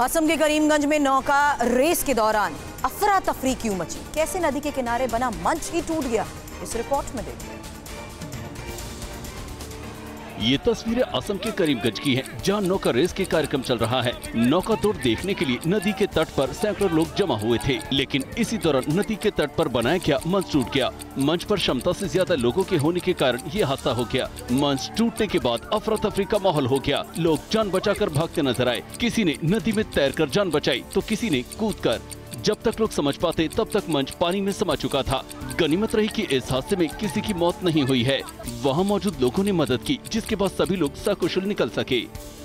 असम के करीमगंज में नौका रेस के दौरान अफरा तफरी क्यों मची कैसे नदी के किनारे बना मंच ही टूट गया? इस रिपोर्ट में देखिए ये तस्वीरें असम के करीमगंज की हैं, जहाँ नौका रेस के कार्यक्रम चल रहा है। नौका दौड़ देखने के लिए नदी के तट पर सैकड़ों लोग जमा हुए थे लेकिन इसी दौरान नदी के तट पर बनाया गया मंच टूट गया। मंच पर क्षमता से ज़्यादा लोगों के होने के कारण ये हादसा हो गया। मंच टूटने के बाद अफरा तफरी का माहौल हो गया। लोग जान बचाकर भागते नज़र आए। किसी ने नदी में तैरकर जान बचाई तो किसी ने कूद कर। जब तक लोग समझ पाते, तब तक मंच पानी में समा चुका था। गनीमत रही कि इस हादसे में किसी की मौत नहीं हुई है। वहाँ मौजूद लोगों ने मदद की, जिसके बाद सभी लोग सकुशल निकल सके।